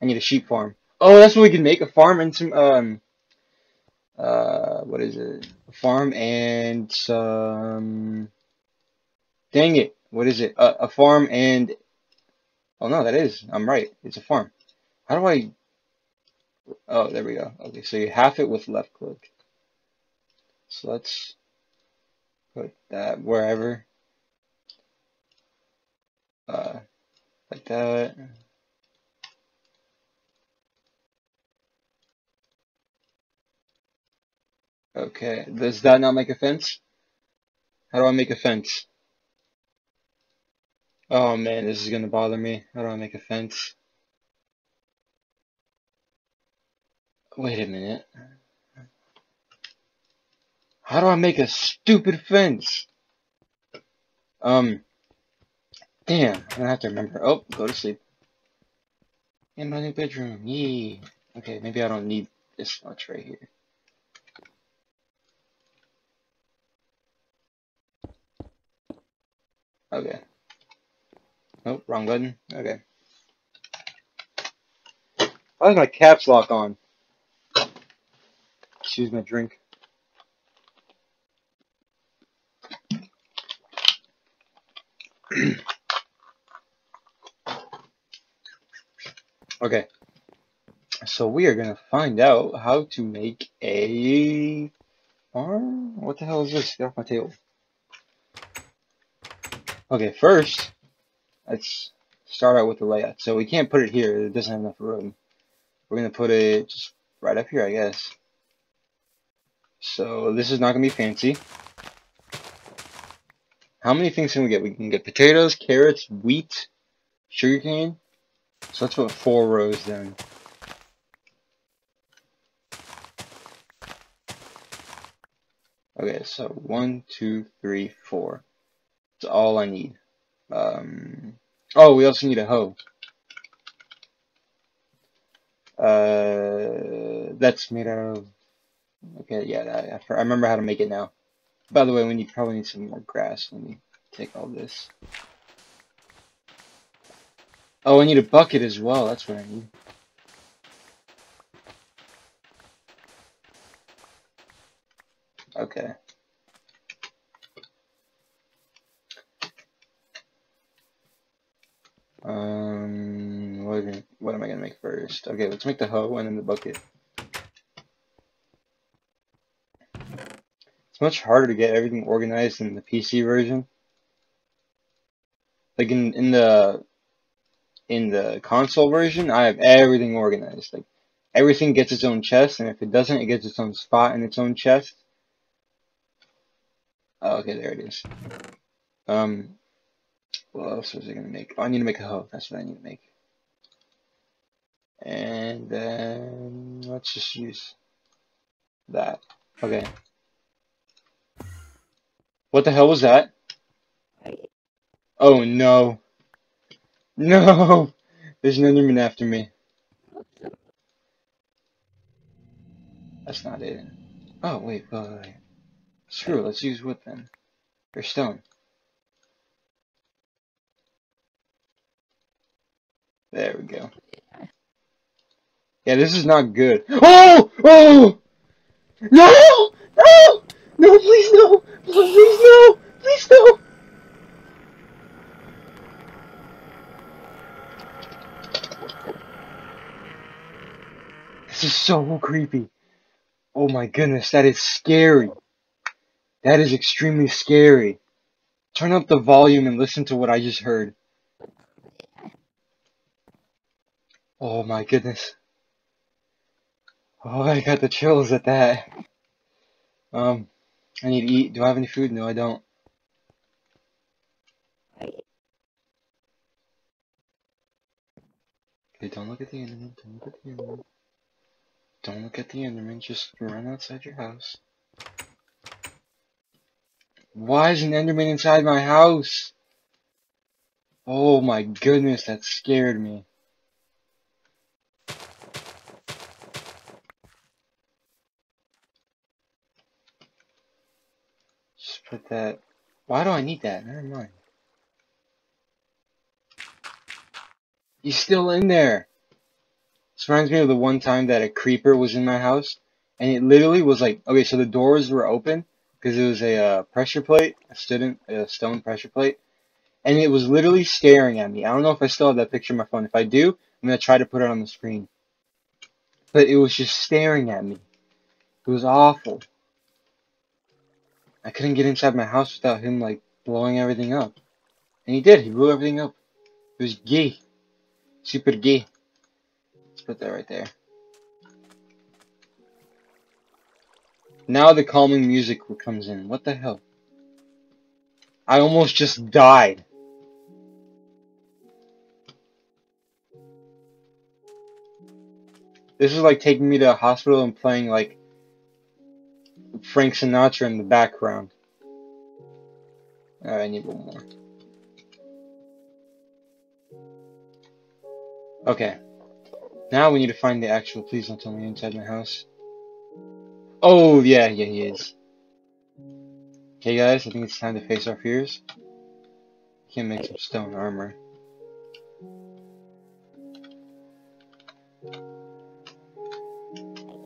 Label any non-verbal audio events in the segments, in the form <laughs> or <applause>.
I need a sheep farm. Oh, that's what we can make a farm and some um uh what is it? A farm and some dang it. What is it? Uh, a farm and oh no, that is. I'm right. It's a farm. How do I Oh, there we go. Okay, so you half it with left click. So let's put that wherever. Uh like that. Okay, does that not make a fence? How do I make a fence? Oh man, this is gonna bother me. How do I make a fence? Wait a minute. How do I make a stupid fence? Um, damn, I'm gonna have to remember. Oh, go to sleep. In my new bedroom, yee. Okay, maybe I don't need this much right here. Okay. Nope, wrong button. Okay. Why is my caps lock on? Excuse my drink. <clears throat> okay. So we are gonna find out how to make a farm? What the hell is this? Get off my table. Okay, first, let's start out with the layout. So we can't put it here, it doesn't have enough room. We're to put it just right up here, I guess. So this is not to be fancy. How many things can we get? We can get potatoes, carrots, wheat, sugarcane. So let's put four rows then. Okay, so one, two, three, four. That's all I need. Um, oh, we also need a hoe. Uh, that's made out of. Okay, yeah, I, I remember how to make it now. By the way, we need probably need some more grass. Let me take all this. Oh, I need a bucket as well. That's what I need. Okay. Um, what, what am I gonna make first? Okay, let's make the hoe and then the bucket. It's much harder to get everything organized in the PC version. Like in in the in the console version, I have everything organized. Like everything gets its own chest, and if it doesn't, it gets its own spot in its own chest. Oh, okay, there it is. Um, what else was I gonna make? Oh, I need to make a hoe. That's what I need to make. And then let's just use that. Okay. What the hell was that? Oh no. No! There's an Enderman after me. That's not it. Oh, wait, wait. Screw it, let's use wood then. Or stone. There we go. Yeah, this is not good. Oh! Oh! No! No! No, please no! Please no! Please no! This is so creepy. Oh my goodness, that is scary. That is extremely scary. Turn up the volume and listen to what I just heard. Oh my goodness. Oh, I got the chills at that. Um, I need to eat. Do I have any food? No, I don't. Okay, don't look at the Enderman. Don't look at the Enderman. Don't look at the Enderman. Just run outside your house. Why is an Enderman inside my house? Oh my goodness, that scared me. Put that. Why do I need that? Never mind. He's still in there. This reminds me of the one time that a creeper was in my house, and it literally was like, okay, so the doors were open because it was a uh, pressure plate, a student, a stone pressure plate, and it was literally staring at me. I don't know if I still have that picture on my phone. If I do, I'm gonna try to put it on the screen. But it was just staring at me. It was awful. I couldn't get inside my house without him like blowing everything up. And he did, he blew everything up. It was gay. Super gay. Let's put that right there. Now the calming music comes in. What the hell? I almost just died. This is like taking me to a hospital and playing like Frank Sinatra in the background. Alright, I need one more. Okay. Now we need to find the actual, please don't tell me inside my house. Oh, yeah, yeah, he is. Okay guys, I think it's time to face our fears. Can make some stone armor.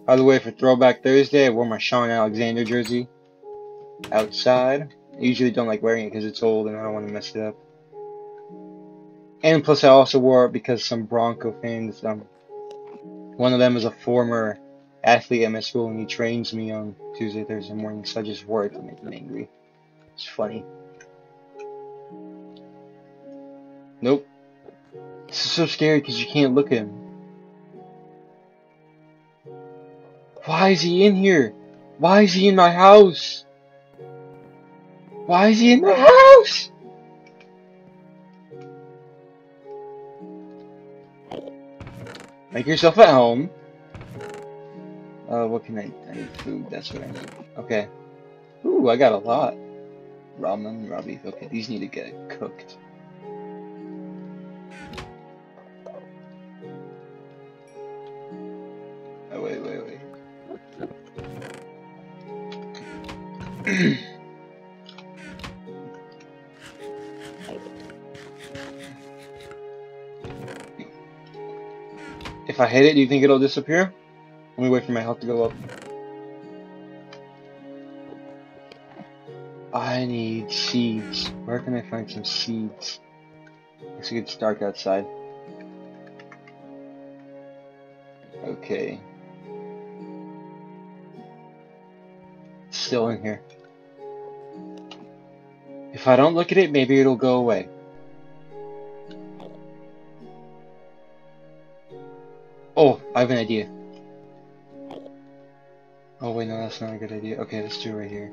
By the way, for Throwback Thursday, I wore my Shaun Alexander jersey outside. I usually don't like wearing it because it's old and I don't want to mess it up. And plus, I also wore it because some Bronco fans, um, one of them is a former athlete at my school and he trains me on Tuesday, Thursday morning, so I just wore it to make him angry. It's funny. Nope. This is so scary because you can't look at him. Why is he in here? Why is he in my house? Why is he in my house? Make yourself at home. Uh, what can I, I need food, that's what I need. Okay. Ooh, I got a lot. Ramen, beef, okay, these need to get cooked. <clears throat> if I hit it, do you think it'll disappear? Let me wait for my health to go up. I need seeds. Where can I find some seeds? Looks like it's dark outside. Okay. Still in here. If I don't look at it, maybe it'll go away. Oh, I have an idea. Oh wait, no, that's not a good idea. Okay, let's do it right here.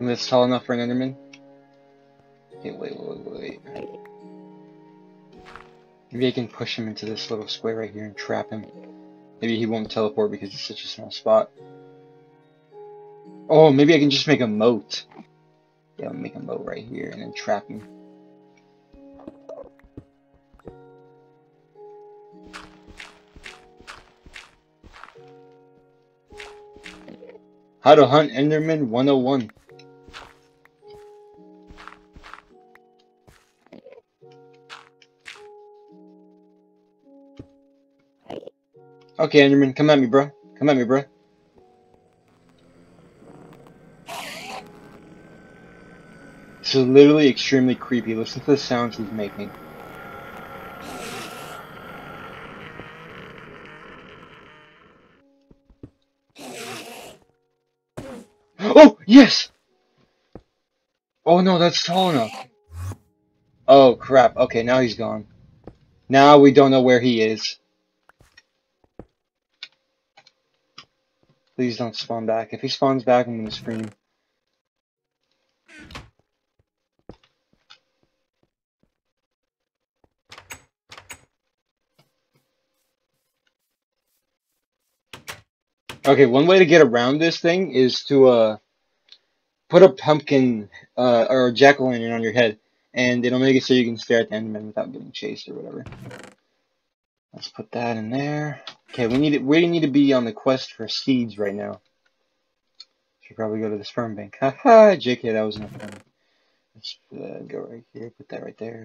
And that's tall enough for an Enderman? Okay, wait, wait, wait, wait. Maybe I can push him into this little square right here and trap him. Maybe he won't teleport because it's such a small spot. Oh, maybe I can just make a moat. Yeah, I'll make a moat right here and then trap him. How to Hunt Enderman 101. Okay, Enderman, come at me, bro. Come at me, bro. Is literally extremely creepy. Listen to the sounds he's making. Oh, yes! Oh no, that's tall enough. Oh crap, okay, now he's gone. Now we don't know where he is. Please don't spawn back. If he spawns back, I'm gonna scream. Okay, one way to get around this thing is to uh put a pumpkin uh, or a jack-o'-lantern on your head, and it'll make it so you can stare at the Enderman without getting chased or whatever. Let's put that in there. Okay, we need it. We need to be on the quest for seeds right now. Should probably go to the sperm bank. <laughs> Haha, JK, that was enough fun. Let's uh, go right here. Put that right there.